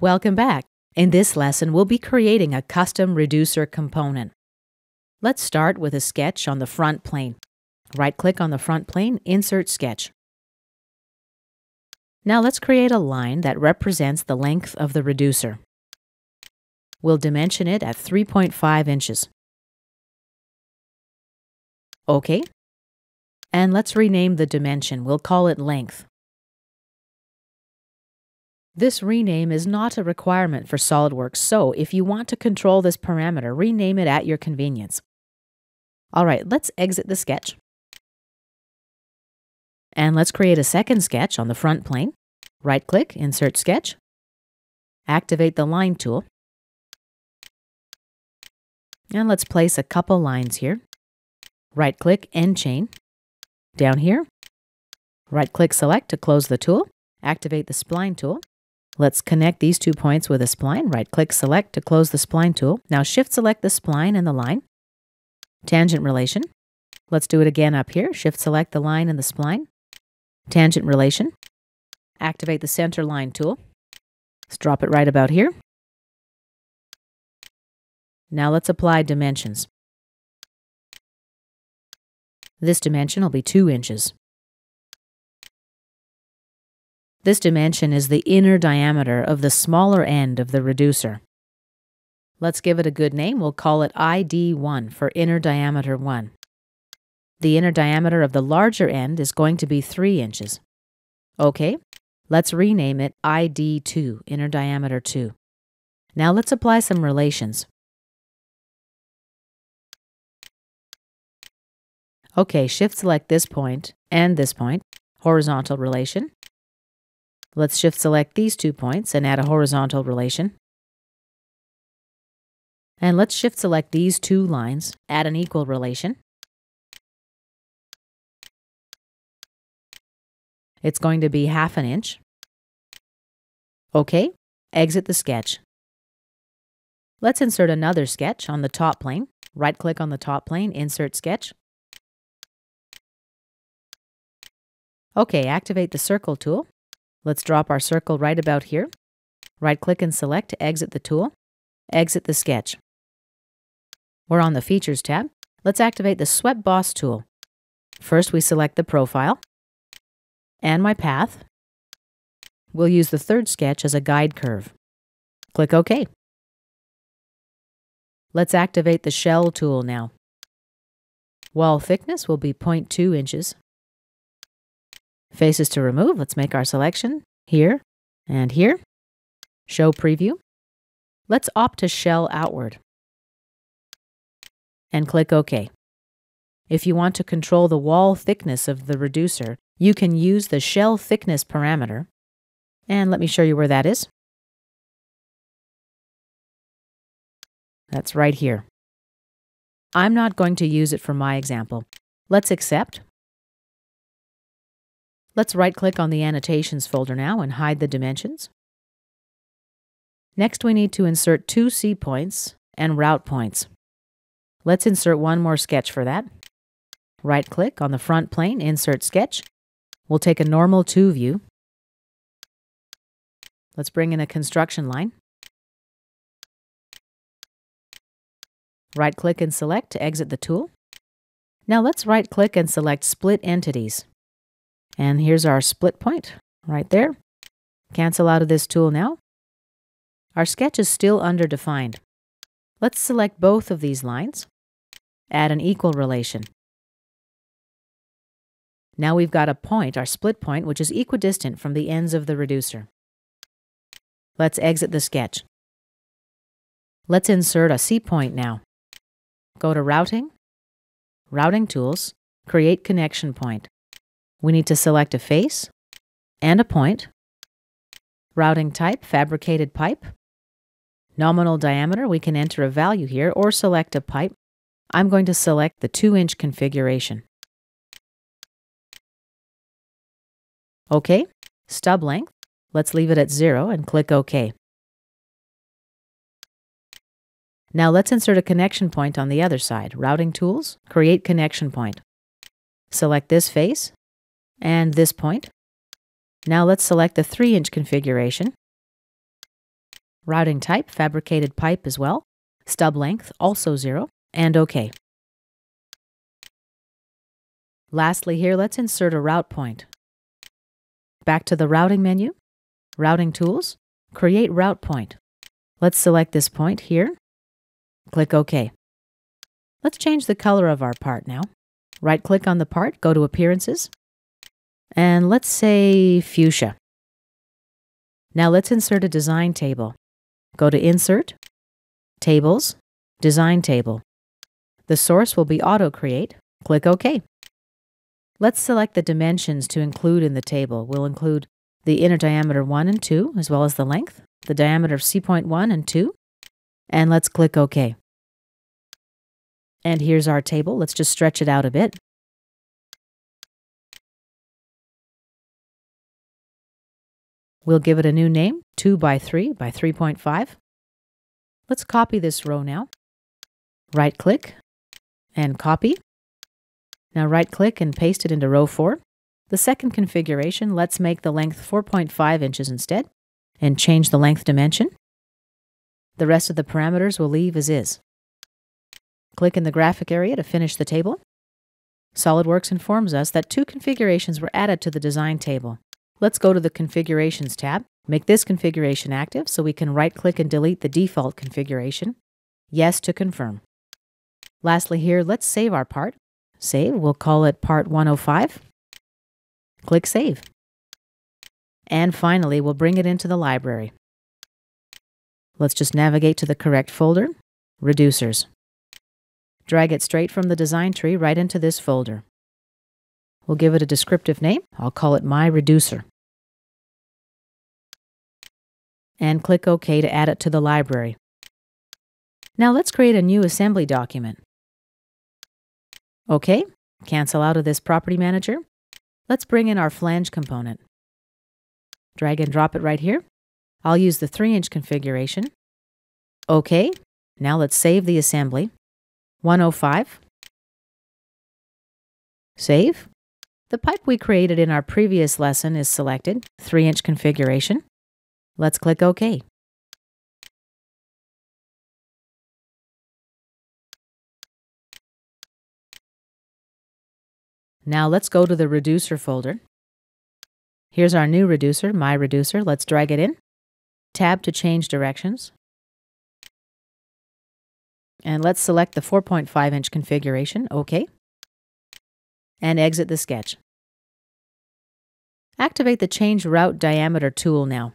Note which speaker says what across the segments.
Speaker 1: Welcome back. In this lesson, we'll be creating a custom reducer component. Let's start with a sketch on the front plane. Right-click on the front plane, Insert Sketch. Now let's create a line that represents the length of the reducer. We'll dimension it at 3.5 inches. OK. And let's rename the dimension. We'll call it length. This rename is not a requirement for SOLIDWORKS, so if you want to control this parameter, rename it at your convenience. All right, let's exit the sketch. And let's create a second sketch on the front plane. Right-click, Insert Sketch. Activate the Line tool. And let's place a couple lines here. Right-click, End Chain. Down here, right-click Select to close the tool. Activate the Spline tool. Let's connect these two points with a spline. Right-click Select to close the spline tool. Now Shift-select the spline and the line. Tangent relation. Let's do it again up here. Shift-select the line and the spline. Tangent relation. Activate the Center Line tool. Let's drop it right about here. Now let's apply dimensions. This dimension will be 2 inches. This dimension is the inner diameter of the smaller end of the reducer. Let's give it a good name. We'll call it ID1 for inner diameter 1. The inner diameter of the larger end is going to be 3 inches. Okay, let's rename it ID2, inner diameter 2. Now let's apply some relations. Okay, shift select this point and this point, horizontal relation. Let's shift select these two points and add a horizontal relation. And let's shift select these two lines, add an equal relation. It's going to be half an inch. OK, exit the sketch. Let's insert another sketch on the top plane. Right-click on the top plane, Insert Sketch. OK, activate the Circle tool. Let's drop our circle right about here. Right-click and select to exit the tool. Exit the sketch. We're on the Features tab. Let's activate the Swept Boss tool. First, we select the profile and my path. We'll use the third sketch as a guide curve. Click OK. Let's activate the Shell tool now. Wall thickness will be 0.2 inches. Faces to remove, let's make our selection here and here. Show preview. Let's opt to shell outward and click OK. If you want to control the wall thickness of the reducer, you can use the shell thickness parameter. And let me show you where that is. That's right here. I'm not going to use it for my example. Let's accept. Let's right-click on the Annotations folder now and hide the dimensions. Next, we need to insert two C points and route points. Let's insert one more sketch for that. Right-click on the front plane, Insert Sketch. We'll take a normal to view. Let's bring in a construction line. Right-click and select to exit the tool. Now let's right-click and select Split Entities. And here's our split point right there. Cancel out of this tool now. Our sketch is still underdefined. Let's select both of these lines. Add an equal relation. Now we've got a point, our split point, which is equidistant from the ends of the reducer. Let's exit the sketch. Let's insert a C point now. Go to Routing, Routing Tools, Create Connection Point. We need to select a face and a point. Routing type, fabricated pipe. Nominal diameter, we can enter a value here or select a pipe. I'm going to select the 2 inch configuration. OK. Stub length, let's leave it at 0 and click OK. Now let's insert a connection point on the other side. Routing Tools, Create Connection Point. Select this face and this point. Now let's select the 3 inch configuration. Routing type, fabricated pipe as well. Stub length, also 0. And OK. Lastly here, let's insert a route point. Back to the routing menu, routing tools, create route point. Let's select this point here. Click OK. Let's change the color of our part now. Right click on the part, go to Appearances, and let's say Fuchsia. Now let's insert a design table. Go to Insert, Tables, Design Table. The source will be Auto Create. Click OK. Let's select the dimensions to include in the table. We'll include the inner diameter 1 and 2, as well as the length, the diameter of C.1 and 2, and let's click OK. And here's our table. Let's just stretch it out a bit. We'll give it a new name, 2 by 3 by 3.5. Let's copy this row now. Right click and copy. Now right click and paste it into row 4. The second configuration, let's make the length 4.5 inches instead and change the length dimension. The rest of the parameters we'll leave as is. Click in the graphic area to finish the table. SOLIDWORKS informs us that two configurations were added to the design table. Let's go to the Configurations tab, make this configuration active so we can right-click and delete the default configuration. Yes to confirm. Lastly here, let's save our part Save, we'll call it part 105. Click Save. And finally, we'll bring it into the library. Let's just navigate to the correct folder, Reducers. Drag it straight from the design tree right into this folder. We'll give it a descriptive name. I'll call it My Reducer. And click OK to add it to the library. Now let's create a new assembly document. Okay, cancel out of this property manager. Let's bring in our flange component. Drag and drop it right here. I'll use the 3 inch configuration. Okay, now let's save the assembly. 105. Save. The pipe we created in our previous lesson is selected, 3 inch configuration. Let's click OK. Now let's go to the reducer folder. Here's our new reducer, My Reducer. Let's drag it in. Tab to change directions. And let's select the 4.5 inch configuration, OK. And exit the sketch. Activate the Change Route Diameter tool now.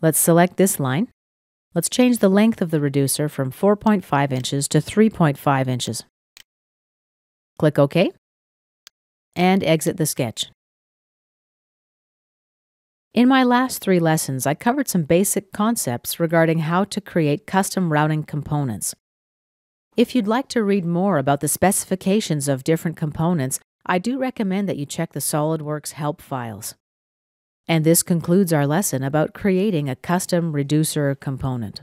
Speaker 1: Let's select this line. Let's change the length of the reducer from 4.5 inches to 3.5 inches. Click OK and exit the sketch. In my last three lessons, I covered some basic concepts regarding how to create custom routing components. If you'd like to read more about the specifications of different components, I do recommend that you check the SOLIDWORKS help files. And this concludes our lesson about creating a custom reducer component.